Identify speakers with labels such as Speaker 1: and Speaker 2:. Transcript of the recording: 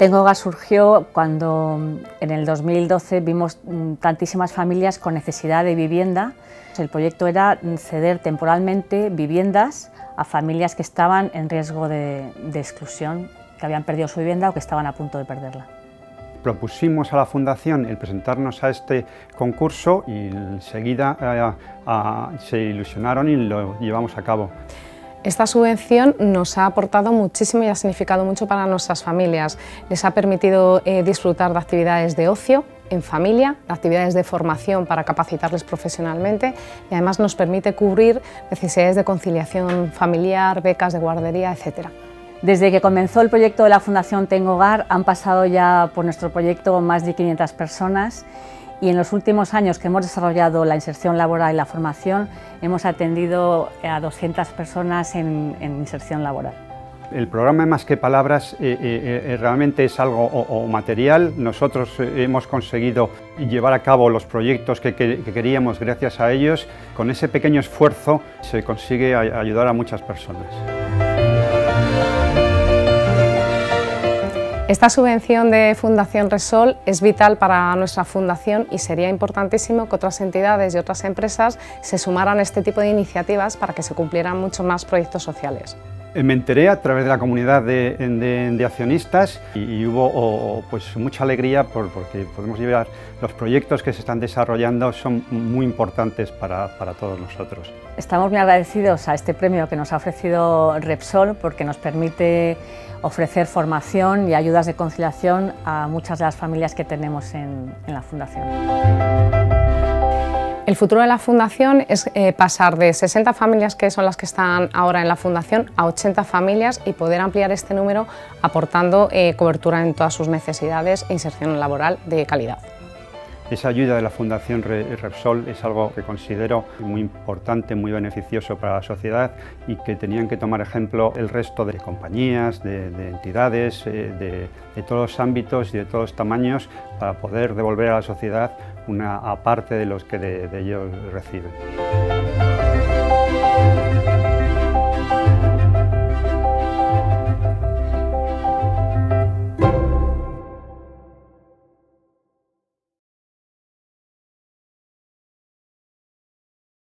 Speaker 1: Tengo Gas surgió cuando en el 2012 vimos mm, tantísimas familias con necesidad de vivienda. El proyecto era ceder temporalmente viviendas a familias que estaban en riesgo de, exclusión, que habían perdido su vivienda o que estaban a punto de perderla.
Speaker 2: Propusimos a la Fundación el presentarnos a este concurso y enseguida eh, se ilusionaron y lo llevamos a cabo.
Speaker 3: Esta subvención nos ha aportado muchísimo y ha significado mucho para nuestras familias. Les ha permitido eh, disfrutar de actividades de ocio en familia, de actividades de formación para capacitarles profesionalmente y además nos permite cubrir necesidades de conciliación familiar, becas de guardería, etc.
Speaker 1: Desde que comenzó el proyecto de la Fundación Tengo Hogar han pasado ya por nuestro proyecto más de 500 personas y en los últimos años que hemos desarrollado la inserción laboral y la formación hemos atendido a 200 personas en, inserción laboral.
Speaker 2: El programa Más que Palabras eh, eh, eh, realmente es algo material. Nosotros hemos conseguido llevar a cabo los proyectos que, que, queríamos gracias a ellos. Con ese pequeño esfuerzo se consigue ayudar a muchas personas.
Speaker 3: Esta subvención de Fundación Resol es vital para nuestra fundación y sería importantísimo que otras entidades y otras empresas se sumaran a este tipo de iniciativas para que se cumplieran mucho más proyectos sociales.
Speaker 2: Me enteré a través de la comunidad de, accionistas y, hubo pues, mucha alegría porque podemos llevar los proyectos que se están desarrollando son muy importantes para, todos nosotros.
Speaker 1: Estamos muy agradecidos a este premio que nos ha ofrecido Repsol porque nos permite ofrecer formación y ayudas de conciliación a muchas de las familias que tenemos en la Fundación.
Speaker 3: El futuro de la Fundación es eh, pasar de 60 familias, que son las que están ahora en la Fundación, a 80 familias y poder ampliar este número aportando eh, cobertura en todas sus necesidades e inserción laboral de calidad.
Speaker 2: Esa ayuda de la Fundación Repsol es algo que considero muy importante, muy beneficioso para la sociedad y que tenían que tomar ejemplo el resto de compañías, de, entidades, eh, de, todos los ámbitos y de todos los tamaños para poder devolver a la sociedad una aparte de los que de, de ellos reciben.